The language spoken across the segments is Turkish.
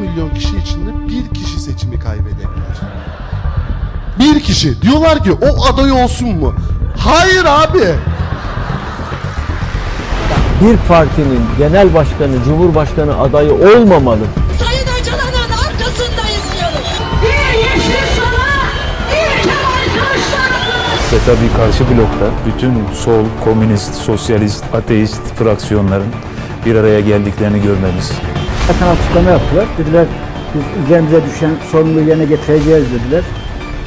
milyon kişi içinde bir kişi seçimi kaybedebilir. Bir kişi. Diyorlar ki o aday olsun mu? Hayır abi. Bir partinin genel başkanı, cumhurbaşkanı adayı olmamalı. Sayın Öcalan'ın arkasındayız diyorum. Bir yeşil sana, bir Kemal Kılıçdaroğlu. Ve tabii karşı blokta bütün sol, komünist, sosyalist, ateist fraksiyonların bir araya geldiklerini görmemiz. Zaten açıklama yaptılar. Dediler biz üzerimize düşen sorumluluğu yerine getireceğiz dediler.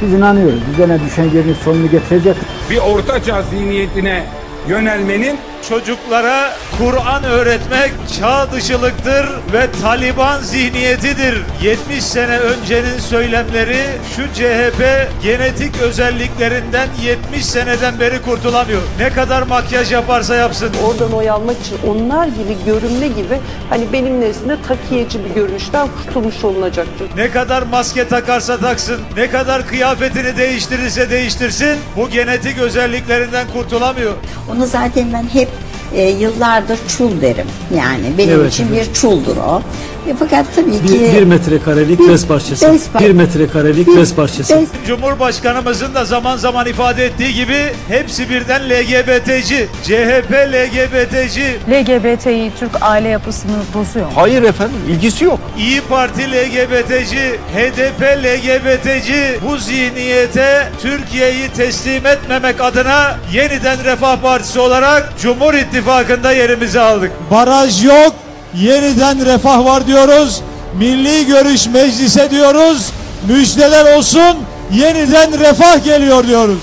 Biz inanıyoruz. Üzerine düşen yerin sonunu getirecek. bir ortaçağ zihniyetine yönelmenin Çocuklara Kur'an öğretmek çağ dışılıktır ve Taliban zihniyetidir. 70 sene öncenin söylemleri şu CHP genetik özelliklerinden 70 seneden beri kurtulamıyor. Ne kadar makyaj yaparsa yapsın. oradan oy almak için onlar gibi görünme gibi hani benim nezdimde takiyeci bir görünüşten kurtulmuş olunacaktır. Ne kadar maske takarsa taksın, ne kadar kıyafetini değiştirirse değiştirsin bu genetik özelliklerinden kurtulamıyor. Onu zaten ben hep Thank you. E, yıllardır çul derim. Yani benim Evet, için evet. bir çuldur o. E, fakat tabii ki... Bir, bir metrekarelik Bir bez parçası. bez par- Bir metrekarelik bir bez parçası. bez- Cumhurbaşkanımızın da zaman zaman ifade ettiği gibi hepsi birden LGBT'ci. CHP LGBT'ci. LGBTİ Türk aile yapısını bozuyor. Hayır efendim, ilgisi yok. İyi Parti LGBT'ci, HDP LGBT'ci bu zihniyete Türkiye'yi teslim etmemek adına yeniden Refah Partisi olarak Cumhur İttifakı'nda yerimizi aldık. Baraj yok, yeniden refah var diyoruz. Milli görüş meclise diyoruz. Müjdeler olsun, yeniden refah geliyor diyoruz.